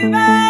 Give it!